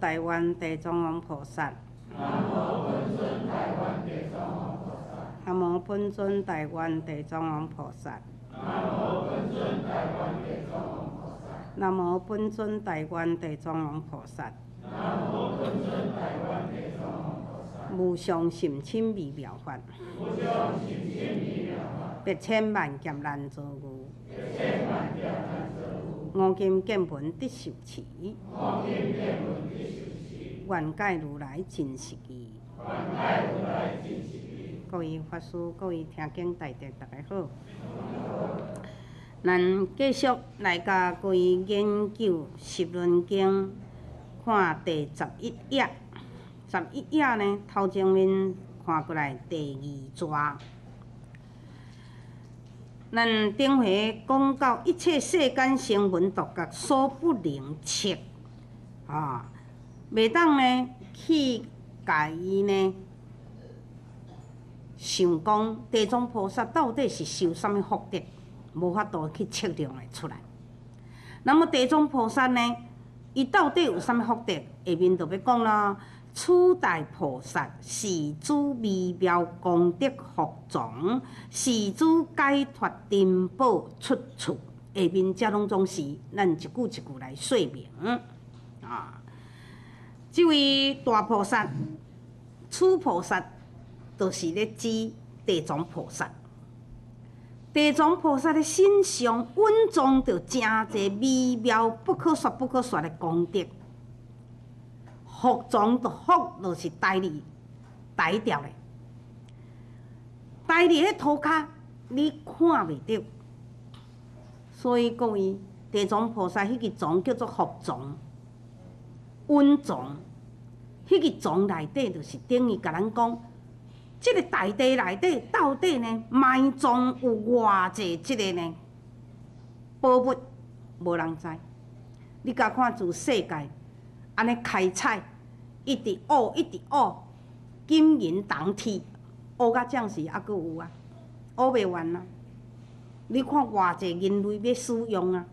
台湾地藏王菩萨。南无本尊台湾地藏王菩萨。南无本尊台湾地藏王菩萨。南无本尊台湾地藏王菩萨。南无本尊台湾地藏王菩萨。南无本尊台湾地藏王菩萨。无上甚深微妙法。无上甚深微妙法。百千万劫难遭遇。百千万劫难遭遇。五金见闻得受持。五金见闻得受持。愿解如来真实义。愿解如来真实。各位法师、各位听经大德，大家好。咱继续来甲各位研究《十轮经》，看第十一页。十一页呢，头前面看过来第二章。咱顶回讲到一切世间声闻独觉所不能测，啊，袂当呢去甲伊呢想讲地藏菩萨到底是受啥物福德，无法度去测量会出来。那么地藏菩萨呢，伊到底有啥物福德？下面就要讲啦。初代菩萨是诸微妙功德福藏，是诸解脱珍宝出处。下面这拢总是咱一句一句来说明。啊，这位大菩萨，初菩萨，就是咧指地藏菩萨。地藏菩萨的身上蕴藏着真侪微妙不可说、不可说的功德。福藏的福，就是呆伫呆掉嘞，呆伫迄涂骹，你看袂着。所以各位，地藏菩萨迄个藏叫做服藏、蕴藏。迄个藏内底，就是等于甲咱讲，即个大地内底到底呢埋藏有偌济即个呢宝物，无人知。你甲看自世界。安尼开采，一直挖，一直挖，金银铜铁，挖到这时还佫有啊，挖袂完啊！你看偌济人类要使用啊，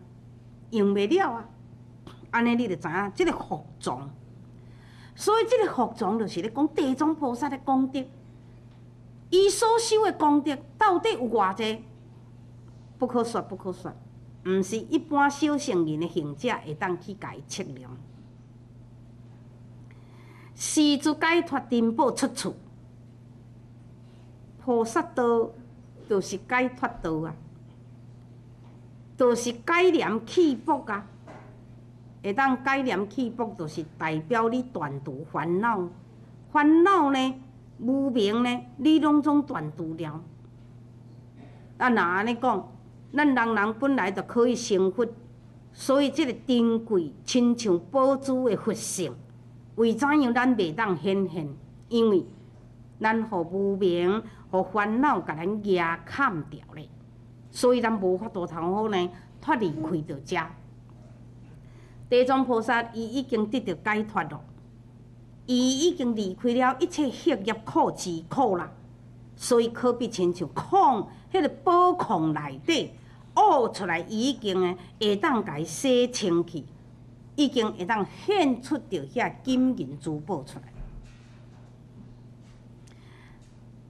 用袂了啊！安尼你就知影，即个服装。所以即个服装就是咧讲地藏菩萨的功德，伊所修的功德到底有偌济？不可说，不可说，毋是一般小圣人的行者会当去甲伊测量。是诸解脱珍宝出处，菩萨道就是解脱道啊，就是解念起卜啊。会当解念起卜，就是代表你断除烦恼。烦恼呢，无明呢，你拢总断除了。啊，若安尼讲，咱人人本来就可以成佛，所以即个珍贵，亲像宝珠的佛性。为怎样咱袂当显现？因为咱互无明、互烦恼，甲咱压砍掉咧，所以咱无法度通好呢脱离开着遮。地藏菩萨伊已经得到解脱咯，伊已经离开了一切黑业苦、之苦啦，所以可比亲像矿，迄个宝矿内底挖出来，已经诶会当甲伊洗清去。已经会当献出着遐金银珠宝出来。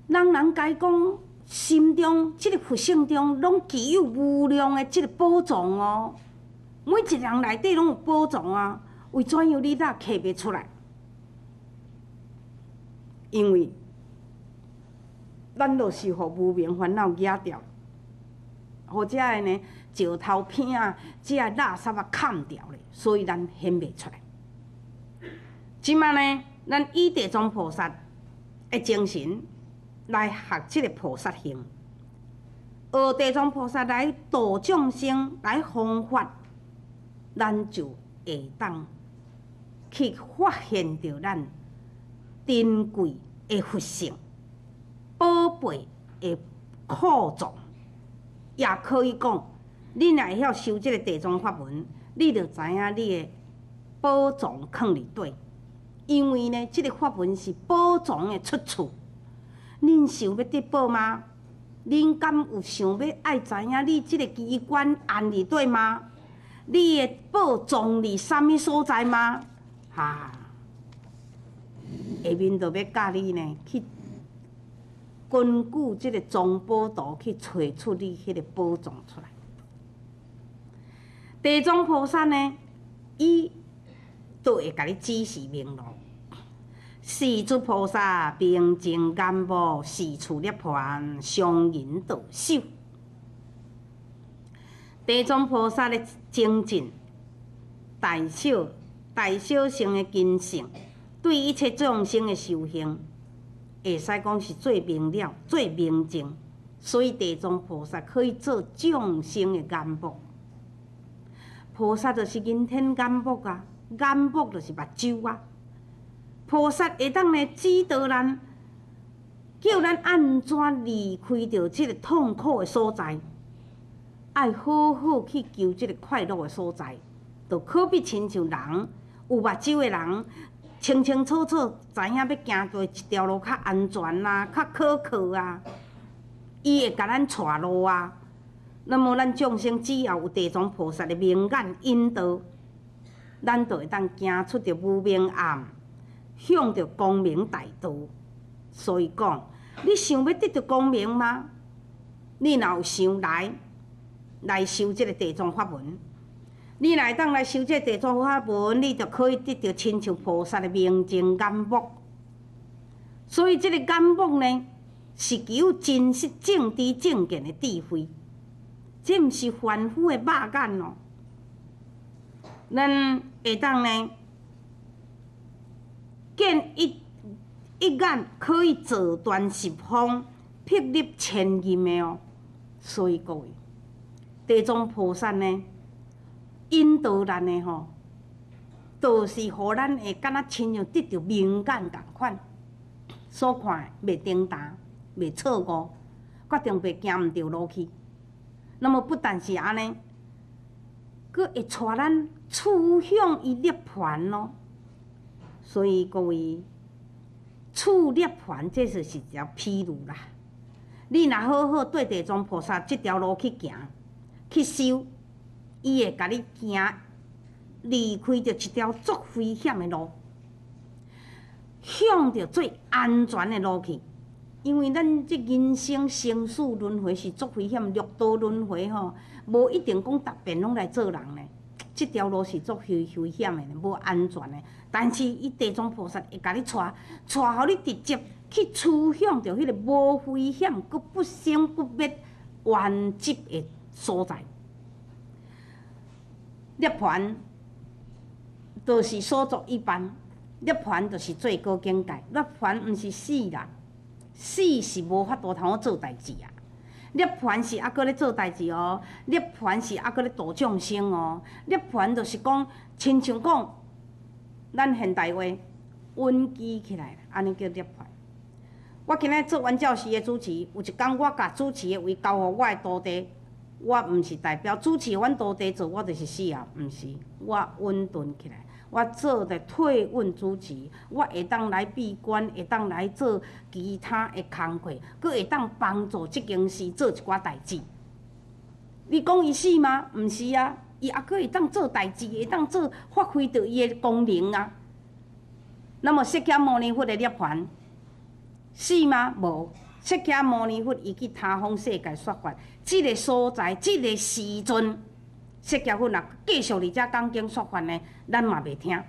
人人该讲，心中即个佛性中，拢具有无量的即个宝藏哦。每一人内底拢有宝藏啊，为怎样你呾刻袂出来？因为咱就是互无明烦恼压掉，或者的呢？石头片啊，即个垃圾啊，砍掉咧，所以咱显袂出来。即卖呢，咱以地藏菩萨的精神来学即个菩萨行，学地藏菩萨来度众生，来方法，咱就会当去发现着咱珍贵的佛性、宝贝的库藏，也可以讲。你若会晓修即个地藏法门，你就知影你的宝藏藏伫底。因为呢，即个法门是宝藏的出处。恁想要得宝吗？恁敢有想要爱知影你即个机关安伫底吗？你的宝藏伫啥物所在吗？哈，下面就要教你呢去根据即个藏宝图去找出你迄个宝藏出来。地藏菩萨呢，伊都会甲你指示明路。世尊菩萨平静干木，四处涅槃，相引导修。地藏菩萨的精进，大小大小乘的根性，对一切众生的修行，会使讲是最明了、最明净。所以地藏菩萨可以做众生的眼目。菩萨就是人天眼目啊，眼目就是目睭啊。菩萨会当来指导咱，叫咱安怎离开着即个痛苦的所在，爱好好去求即个快乐的所在。就可比亲像人有目睭的人，清清楚楚知影要行对一条路较安全啊，较可靠啊，伊会甲咱带路啊。那么咱众生只要有地藏菩萨的明眼引导，咱就会当行出着无明暗。向着光明大道，所以讲，你想要得到光明吗？你若有想来来修这个地藏法门，你来当来修这地藏法门，你就可以得到亲像菩萨的明净眼目。所以这个眼目呢，是具有真实正知正见的智慧，这毋是凡夫的肉眼哦。咱会当呢？见一一眼可以阻断十方，霹雳千金的哦。所以各位，地藏菩萨呢，引导咱的吼，都是互咱会敢若亲像得着明眼共款，所看袂颠沓，袂错误，决定袂行毋着路去。那么不但是安尼，佫会带咱趋向于涅槃咯。所以各位，处涅槃这就是一条披路啦。你若好好对地藏菩萨这条路去行、去修，伊会甲你行离开着一条足危险的路，向着最安全的路去。因为咱这人生生死轮回是足危险，六道轮回吼，无一定讲逐遍拢来做人呢。即条路是足危危险的，无安全的。但是，伊地藏菩萨会甲你带，带互你直接去趋向着迄个无危险、佮不生不灭、原寂的所在。涅槃就是所作一般，涅槃就是最高境界。涅槃毋是死啦，死是无法度通做代志啊。涅槃是还阁咧做代志哦，涅槃是还阁咧度众生哦。涅槃就是讲，亲像讲。咱现代话，稳基起来，安尼叫涅槃。我今仔做完教师的主持，有一工我甲主持的位交互我的徒弟，我毋是代表主持阮徒弟做，我就是死啊，毋是，我稳顿起来，我做的退运主持，我会当来闭关，会当来做其他的工课，佮会当帮助即间事做一寡代志。你讲伊死吗？毋是啊。伊还佫会当做代志，会当做发挥着伊的功能啊。那么释迦牟尼佛的涅槃是吗？无，释迦牟尼佛伊去他方世界说法，即个所在，即个时阵，释迦佛若继续伫遮讲经说法呢，咱嘛袂听，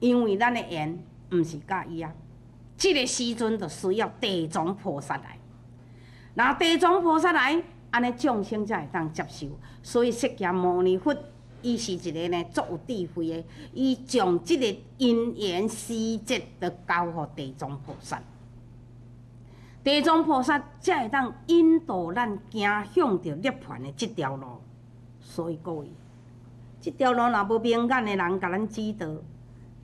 因为咱的缘毋是甲伊啊。即个时阵就需要地藏菩萨来，那地藏菩萨来。安尼众生才会当接受，所以释迦牟尼佛伊是一个呢足有智慧的，伊将即个因缘施节都交互地藏菩萨，地藏菩萨才会当引导咱行向着涅槃的即条路。所以各位，即条路若无敏感的人甲咱指导，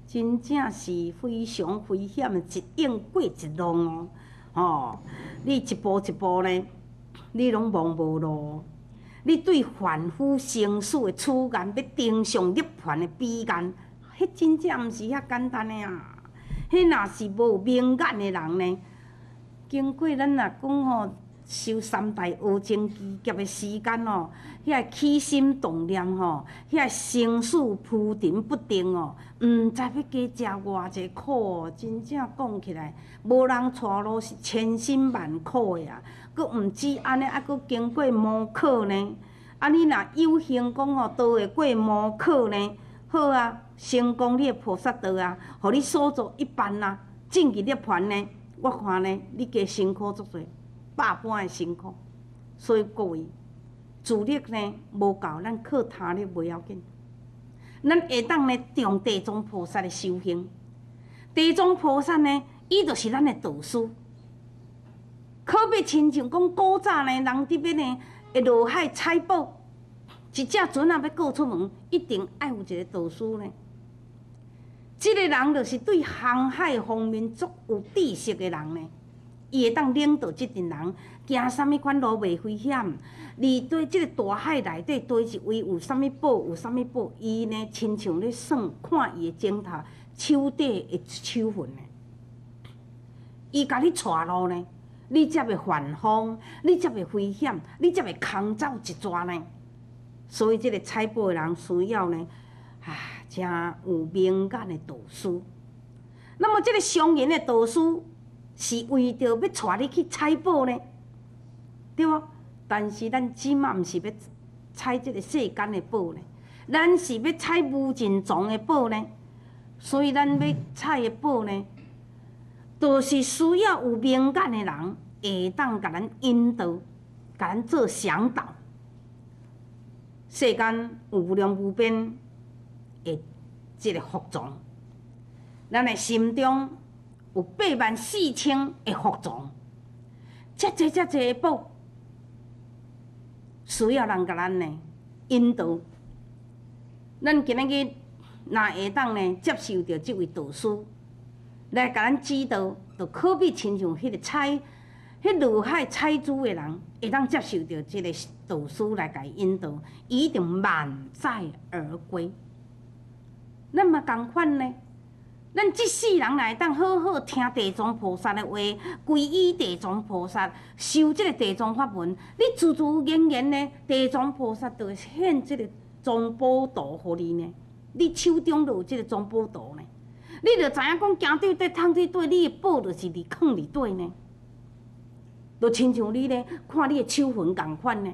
真正是非常危险的，一应过一浪哦。吼，你一步一步呢？你拢望无路，你对凡夫生死的处缘，要登上涅槃的彼岸，迄真正毋是遐简单诶啊！迄若是无敏感的人呢，经过咱若讲吼，修三大阿僧祇劫的时间哦，遐起心动念吼，遐生死浮沉不定哦，毋知要加食偌济苦哦，真正讲起来，无人带路是千辛万苦的啊，佫毋止安尼，还佫经过磨考呢。啊，你若有幸讲哦，倒会过磨考呢？好啊，成功你的菩萨道啊，互你所做一半啊，正义涅槃呢？我看呢，你加辛苦足侪，百般的辛苦。所以各位，自力呢无够，咱靠他力袂要紧。咱下当呢，用地藏菩萨的修行。地藏菩萨呢，伊就是咱的导师。可比亲像讲古早呢，人伫边呢。会落海采宝，一只船啊要过出门，一定爱有一个导师呢。即个人就是对航海方面足有知识的人呢。伊会当领导即阵人行啥物款路袂危险，而对即个大海内底对一位有啥物宝，有啥物宝，伊呢亲像咧算看伊的镜头手底的手份呢。伊甲你带路呢。你才会反风，你才会危险，你才会空走一抓呢。所以，这个采宝的人需要呢，啊，真有敏感的导师。那么，这个商人的导师是为着要带你去采宝呢，对无？但是，咱即嘛毋是要采这个世间的宝呢，咱是要采无尽藏的宝呢。所以，咱要采的宝呢。都是需要有敏感的人，会当甲咱引导，甲咱做向导。世间有量无边的即个福藏，咱的心中有八万四千的福藏，遮济遮济的宝，需要人甲咱呢引导。咱今日若会当呢接受着即位导师。来甲咱指导，就可比亲像迄个采、迄落海采珠的人，会当接受到即个导师来甲伊引导，一定满载而归。那么共款呢？咱即世人来当好好听地藏菩萨的话，皈依地藏菩萨，修即个地藏法门，你自自然然呢，地藏菩萨就会显即个藏宝图互你呢。你手中就有即个藏宝图呢。你著知影讲，行对底，通对底，你的宝就是伫藏伫底呢。就亲像你咧，看你的手痕共款呢，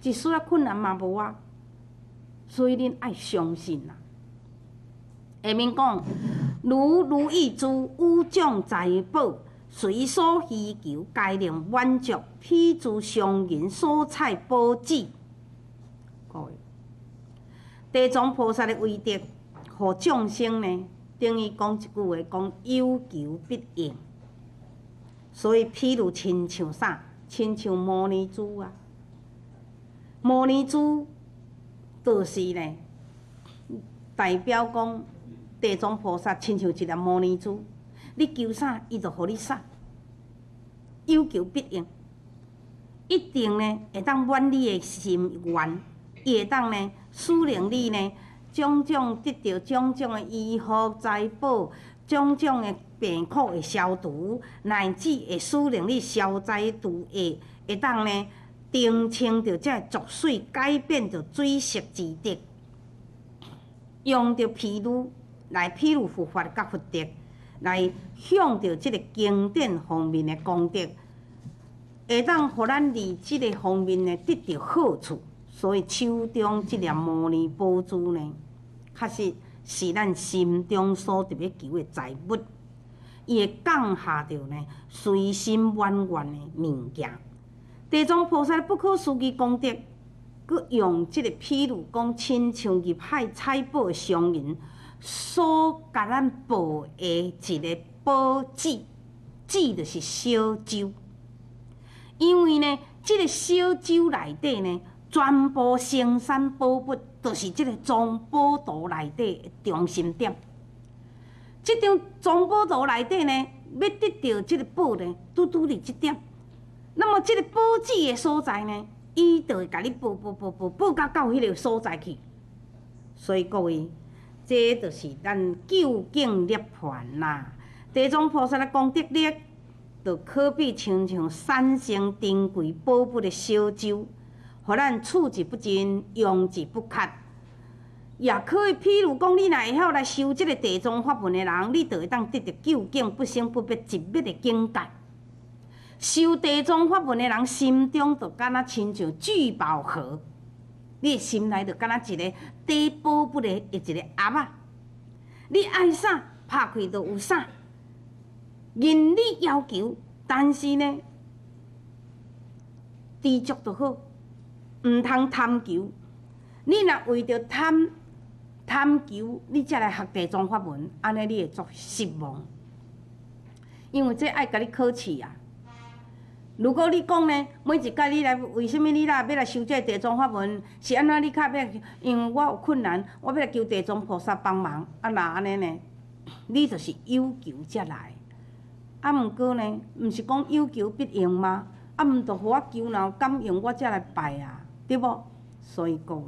一丝仔困难嘛无啊。所以恁爱相信啦。下面讲，如如意珠、五种财宝，随所需求，皆能满足。譬如上人所采宝子，各位，地藏菩萨的威德，互众生呢？等于讲一句话，讲有求必应。所以，譬如亲像啥，亲像摩尼珠啊，摩尼珠就是呢，代表讲地藏菩萨亲像一粒摩尼珠，你求啥，伊就互你啥，有求必应，一定呢会当满你的心愿，伊会当呢使令你呢。种种得到种种的医福财宝，种种的病苦会消除，乃至会使令你消灾除厄，会当呢澄清着这浊水，改变着水色之德，用着譬如来譬如佛法甲福德，来向着即个经典方面的功德，会当互咱伫即个方面呢得到好处。所以手中即粒摩尼宝珠呢？确实是咱心中所特别求的财物，伊会降下着呢随心愿愿的物件。地藏菩萨不可思议功德，佮用即个譬如讲，亲像入海采宝的商人，所甲咱报的一个报纸，纸就是小舟。因为呢，即个小舟内底呢，全部生产宝物。都是即个藏宝图内底的中心点。即张藏宝图内底呢，要得到即个宝呢，拄拄伫即点。那么即个宝子的所在呢，伊就会甲你报报报报报到到迄个所在去。所以各位，这就是咱究竟涅槃啦。地藏菩萨的功德力，就可比亲像三生珍贵宝物的小舟，互咱处之不尽，用之不竭。也可以，譬如讲，你若会晓来修即个地藏法门的人，你就会当得到究竟不生不灭、寂灭的境界。修地藏法门的人，心中就敢若亲像聚宝盒，你心内就敢若一个地宝物的一个盒仔。你爱啥，拍开就有啥，任你要求。但是呢，知足就好，毋通贪求。你若为着贪，贪求，你才来学地藏法门，安尼你会作失望。因为这爱甲你考试啊。如果你讲呢，每一届你来，为什物你若要来修这地藏法门？是安怎你较要？因为我有困难，我要来求地藏菩萨帮忙。啊，若安尼呢？你就是有求则来。啊，毋过呢，毋是讲有求必应吗？啊，毋着互我求，然后敢用我才来拜啊，对无？所以各位。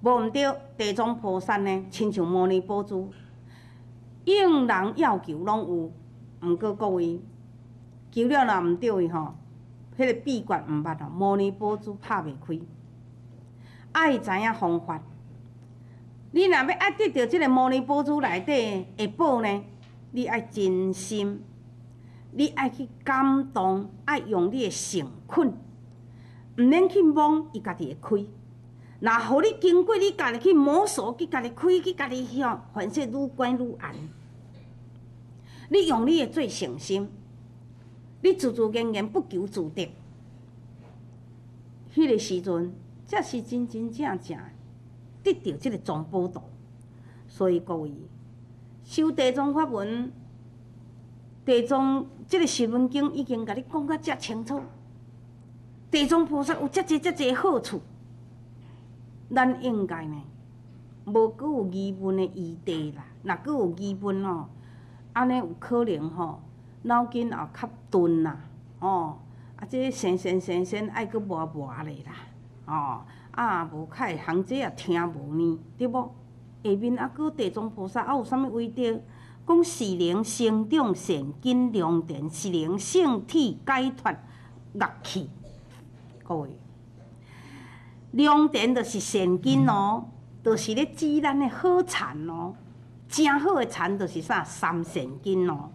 无毋对，地藏菩萨呢，亲像摩尼宝珠，应人要求拢有。毋过各位，求了若毋对伊吼，迄个秘诀毋捌哦，摩尼宝珠拍袂开。爱知影方法，你若要爱得到即个摩尼宝珠内底的宝呢，你爱真心，你爱去感动，爱用你的诚恳，毋免去妄伊家己会开。那互你经过你家己去摸索，去家己开，去家己向，凡事愈关愈暗。你用你的最诚心，你自自然然不求自得，迄个时阵才是真真正正得到即个藏宝道。所以各位，修地藏法门，地藏即个十文经已经甲你讲甲遮清楚，地藏菩萨有遮济遮济好处。咱应该呢，无阁有疑问的余地啦。若阁有疑问吼，安尼有可能吼，脑筋也较钝啦，吼。啊，这生生生生爱阁磨磨咧啦，吼。啊，无较会行者也听无呢，对无？下面啊，阁地藏菩萨啊，有啥物威德？讲是能生长善根良田，是能圣体解脱恶气，各位。良田就是善根哦，就是咧积咱的好田哦。正好的田就是啥？三善根哦。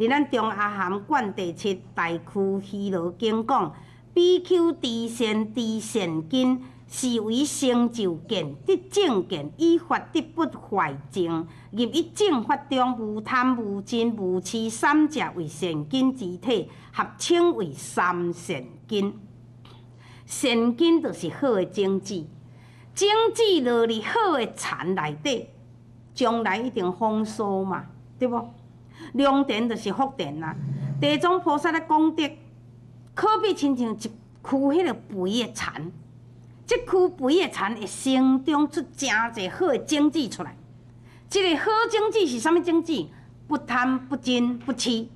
伫咱中阿含卷第七大区希罗经讲：比丘知善知善根，是为成就见得正见，以法得不坏正，入一正法中，无贪无嗔无痴三者为善根之体，合称为三善根。善根就是好的种子，种子落入好的田内底，将来一定丰收嘛，对无？良田就是福田啦。地藏菩萨的功德，可比亲像一区迄个肥的田，即区肥的田会生长出真济好的种子出来。即个好种子是啥物种子？不贪不嗔不痴，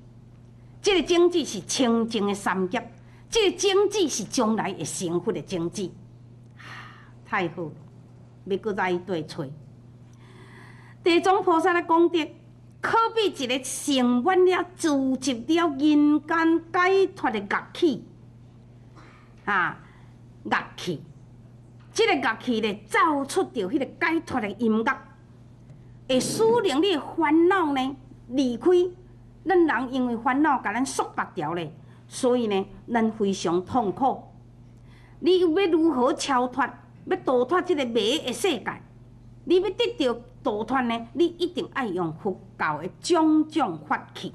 即个种子是清净的三业。这个种子是将来会成佛的种子，太好了！要搁再对找。地藏菩萨的功德，可比一个成完了、自集了人间解脱的乐器啊！乐器，这个乐器咧，奏出着迄个解脱的音乐，会使令你烦恼呢离开。咱人因为烦恼，甲咱束缚掉咧。所以呢，咱非常痛苦。你要如何超脱？要逃脱这个迷的世界？你要得到逃脱呢？你一定爱用佛教的种种法器。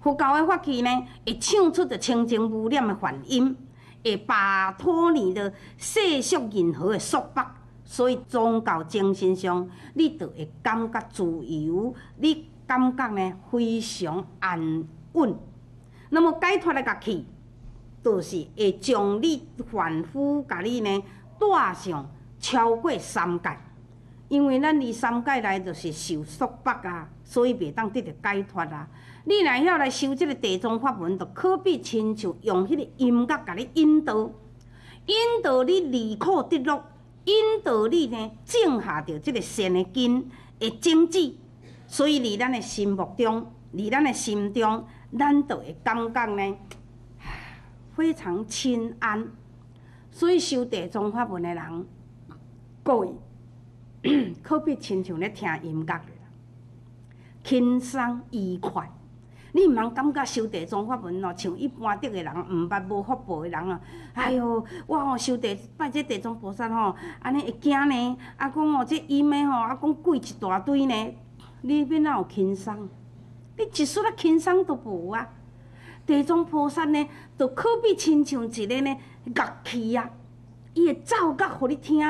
佛教的法器呢，会唱出着清净无染的梵音，会摆脱你的世俗任何的束缚。所以宗教精神上，你就会感觉自由，你感觉呢非常安稳。那么解脱的乐器，就是会将你凡夫甲你呢带上超过三界，因为咱离三界来就是受束缚啊，所以袂当得到解脱啊。你若晓来修这个地藏法门，就可比亲像用迄个音乐甲你引导，引导你离苦得乐，引导你呢种下着这个善的根的种子，所以伫咱的心目中。伫咱的心中，咱就会感觉呢，非常清安。所以修地藏法门的人，各位，可比亲像咧听音乐，轻松愉快。你毋通感觉修地藏法门哦，像一般的个人，毋捌无福报的人啊。哎哟，我吼修地拜这地藏菩萨吼，安尼会惊呢。啊，讲哦，这阴的吼，啊，讲鬼一大堆呢。你变哪有轻松？你一丝仔轻松都无啊！地藏菩萨呢，就可比亲像一个呢乐器啊，伊会奏甲互你听，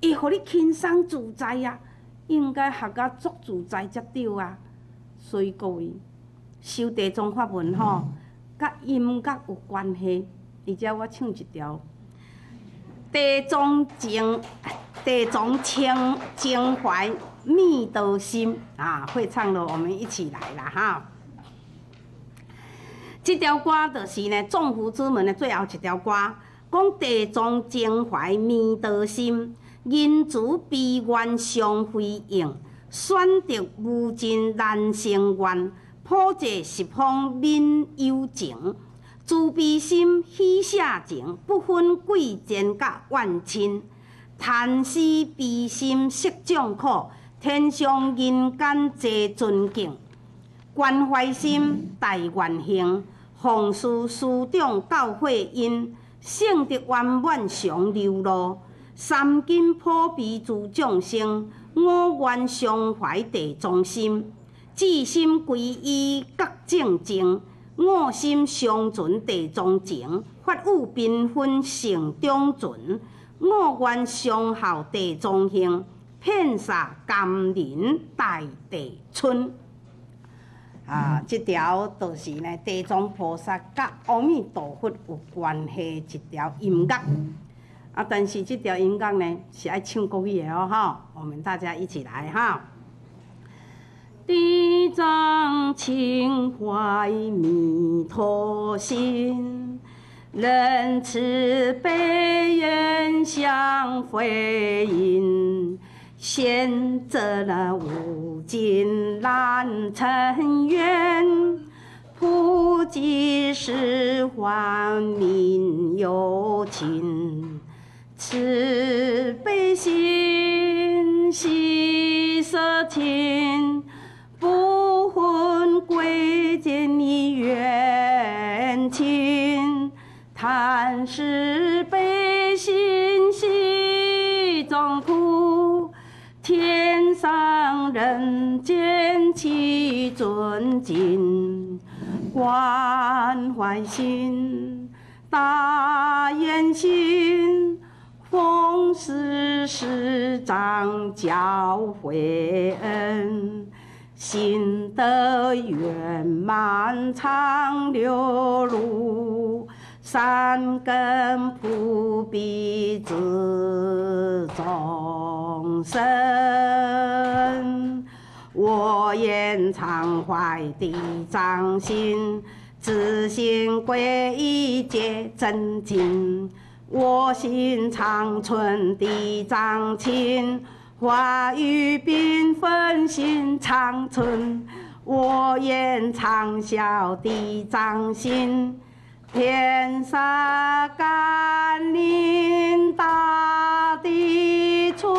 会互你轻松自在啊，应该学甲足自在才对啊。所以各位，修地藏法门吼，甲音乐有关系。而且我唱一条地藏情，地藏情情怀密道心啊，会唱咯，我们一起来啦哈！这条歌就是呢，众福之门的最后一条歌，讲地藏情怀弥陀心，因慈悲愿相辉映，选择无尽难成愿，普济十方民有情，慈悲心喜舍情，不分贵贱甲万亲，贪施悲心释众苦，天上人间皆尊敬，关怀心大愿行。奉事师长教诲因，圣德圆满常流露。三金普庇诸众生，我愿常怀地藏心。至心归依觉正正，我心常存地藏情。法雨缤纷成中存，我愿常效地藏行，遍洒甘霖大地春。啊，即条就是呢，地藏菩萨甲阿弥陀佛有关系一条音乐。啊，但是这条音乐呢是爱唱国语的哦，哈，我们大家一起来哈。地藏情怀弥陀心，仁慈悲愿相辉映。现则那无尽难成愿，普济十方民有情，慈悲心喜舍亲，不分贵贱你冤亲，贪是悲心喜中苦。天上人间齐尊敬，关怀心，大愿心，奉事师长教诲恩，心得圆满长流露。三根普庇自众生，我愿常怀地藏心，自心皈依皆真经。我心常存地藏情，花雨缤纷心常存。我愿常效地藏心。天沙甘霖大地春，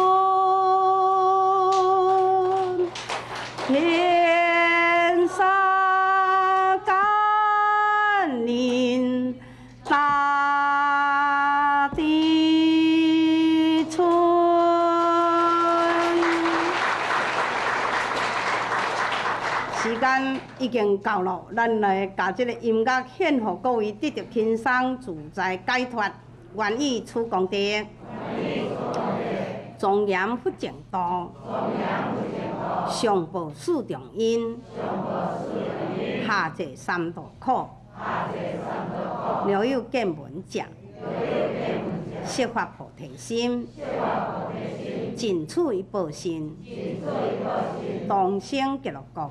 时间。已经到了，咱来把这个音乐献给各位，得到轻松自在解脱，愿意出功德。庄严不净土，上报四重因，下济三途苦。了有见闻者，设法菩提心，尽处报身，同生极乐国。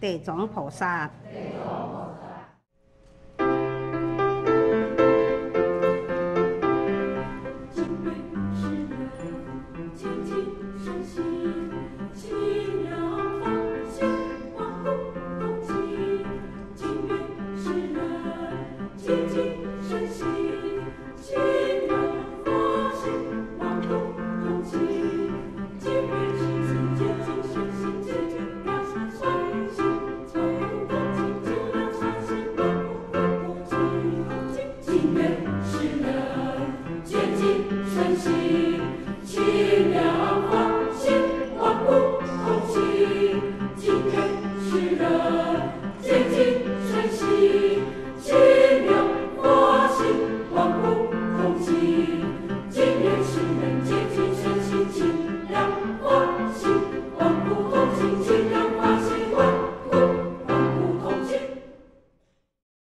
地藏菩萨。